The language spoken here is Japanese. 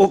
お